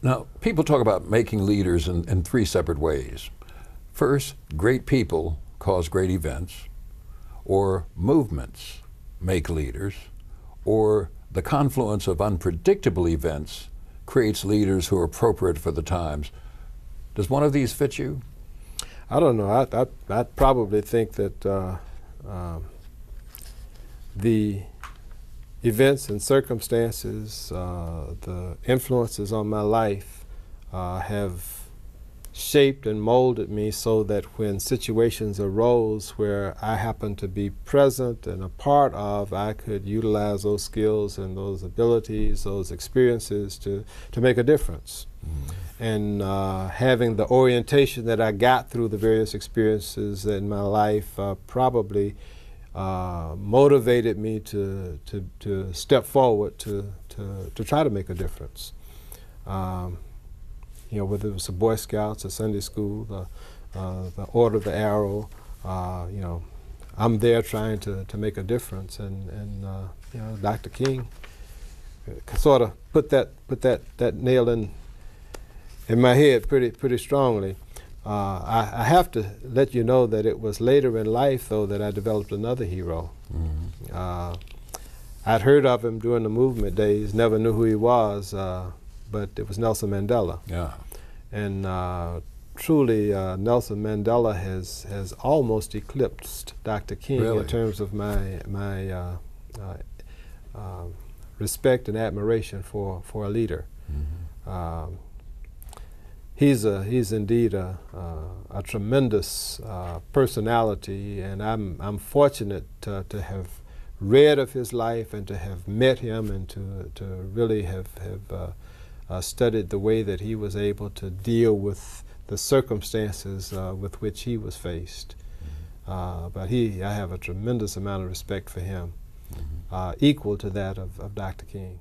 Now, people talk about making leaders in, in three separate ways. First, great people cause great events, or movements make leaders, or the confluence of unpredictable events creates leaders who are appropriate for the times. Does one of these fit you? I don't know. I, I, I probably think that uh, um, the events and circumstances, uh, the influences on my life uh, have shaped and molded me so that when situations arose where I happened to be present and a part of, I could utilize those skills and those abilities, those experiences to, to make a difference. Mm. And uh, having the orientation that I got through the various experiences in my life uh, probably uh, motivated me to, to, to step forward to, to, to try to make a difference. Um, you know, whether it was the Boy Scouts, the Sunday School, the, uh, the Order of the Arrow, uh, you know, I'm there trying to, to make a difference. And, and uh, you know, Dr. King sort of put that, put that, that nail in, in my head pretty, pretty strongly. Uh, I, I, have to let you know that it was later in life, though, that I developed another hero. Mm -hmm. I'd heard of him during the movement days, never knew who he was. Uh, but it was Nelson Mandela. Yeah. And uh, truly, uh, Nelson Mandela has has almost eclipsed Dr. King really? in terms of my my uh, uh respect and admiration for for a leader. Mm -hmm. um, he's a he's indeed a a tremendous uh, personality, and I'm I'm fortunate to, to have read of his life and to have met him and to to really have have uh, uh, studied the way that he was able to deal with the circumstances uh, with which he was faced. Mm -hmm. but he, I have a tremendous amount of respect for him, mm -hmm. equal to that of, of Dr. King.